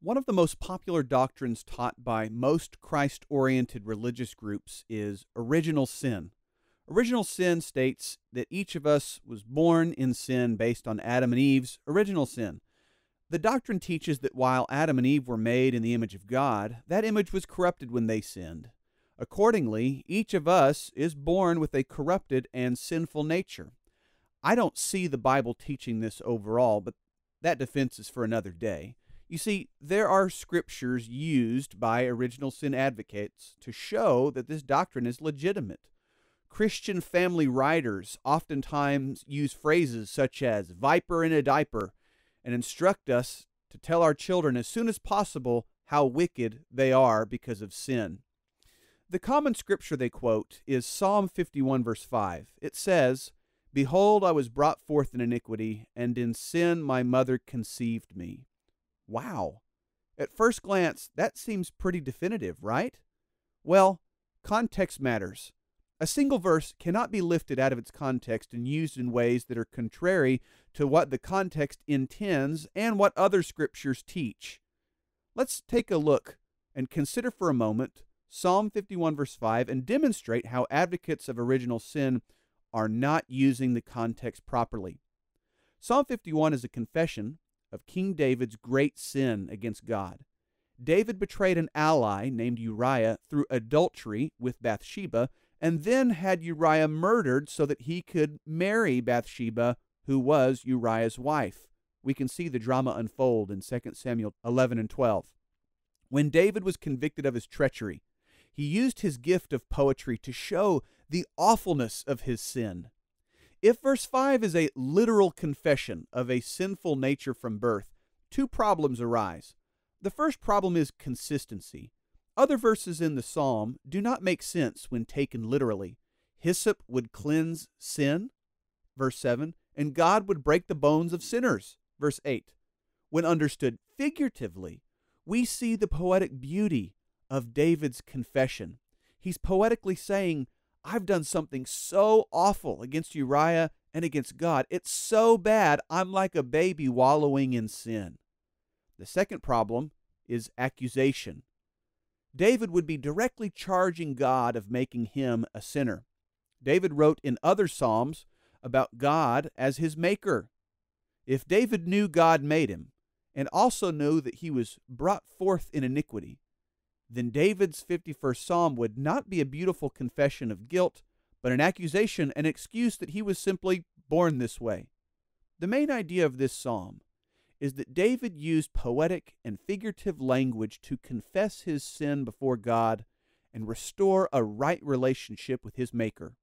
One of the most popular doctrines taught by most Christ oriented religious groups is original sin. Original sin states that each of us was born in sin based on Adam and Eve's original sin. The doctrine teaches that while Adam and Eve were made in the image of God, that image was corrupted when they sinned. Accordingly, each of us is born with a corrupted and sinful nature. I don't see the Bible teaching this overall, but that defense is for another day. You see, there are scriptures used by original sin advocates to show that this doctrine is legitimate. Christian family writers oftentimes use phrases such as viper in a diaper and instruct us to tell our children as soon as possible how wicked they are because of sin. The common scripture they quote is Psalm 51, verse 5. It says, Behold, I was brought forth in iniquity, and in sin my mother conceived me. Wow. At first glance, that seems pretty definitive, right? Well, context matters. A single verse cannot be lifted out of its context and used in ways that are contrary to what the context intends and what other scriptures teach. Let's take a look and consider for a moment Psalm 51, verse 5, and demonstrate how advocates of original sin are not using the context properly. Psalm 51 is a confession of King David's great sin against God. David betrayed an ally named Uriah through adultery with Bathsheba and then had Uriah murdered so that he could marry Bathsheba, who was Uriah's wife. We can see the drama unfold in 2 Samuel 11 and 12. When David was convicted of his treachery, he used his gift of poetry to show the awfulness of his sin. If verse 5 is a literal confession of a sinful nature from birth, two problems arise. The first problem is consistency. Other verses in the psalm do not make sense when taken literally. Hyssop would cleanse sin, verse 7, and God would break the bones of sinners, verse 8. When understood figuratively, we see the poetic beauty of David's confession. He's poetically saying, I've done something so awful against Uriah and against God. It's so bad, I'm like a baby wallowing in sin. The second problem is accusation. David would be directly charging God of making him a sinner. David wrote in other Psalms about God as his maker. If David knew God made him, and also knew that he was brought forth in iniquity, then David's 51st Psalm would not be a beautiful confession of guilt, but an accusation, an excuse that he was simply born this way. The main idea of this psalm is that David used poetic and figurative language to confess his sin before God and restore a right relationship with his Maker.